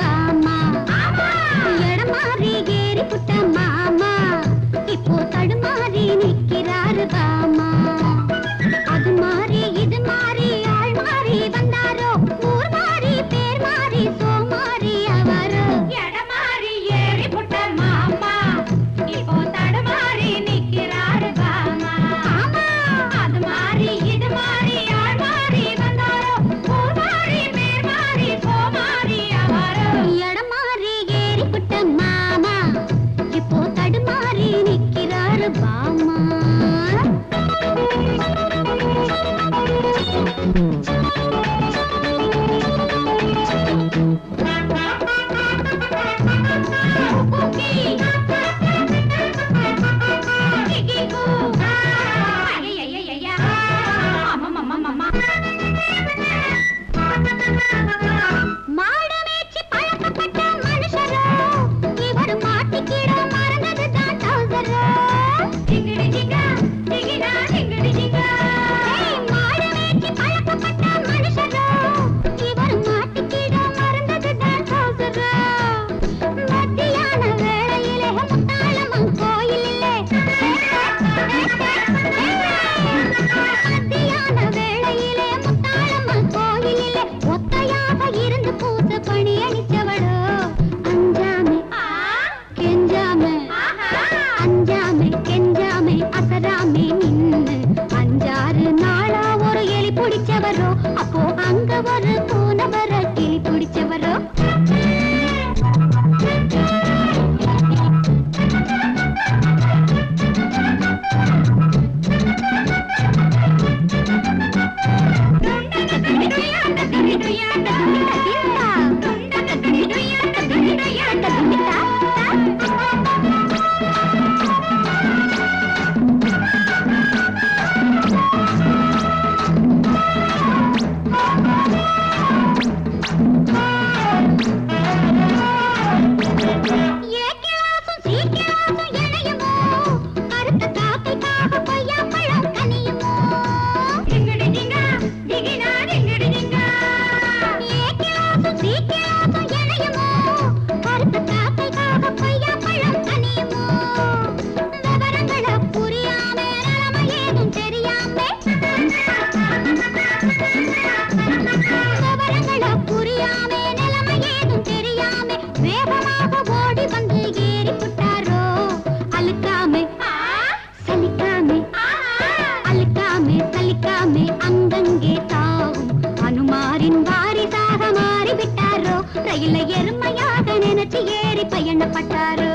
ah நிக்கிறாரு ரயில்ல எருமையாக நினைச்சு ஏறி பயணப்பட்டாரோ?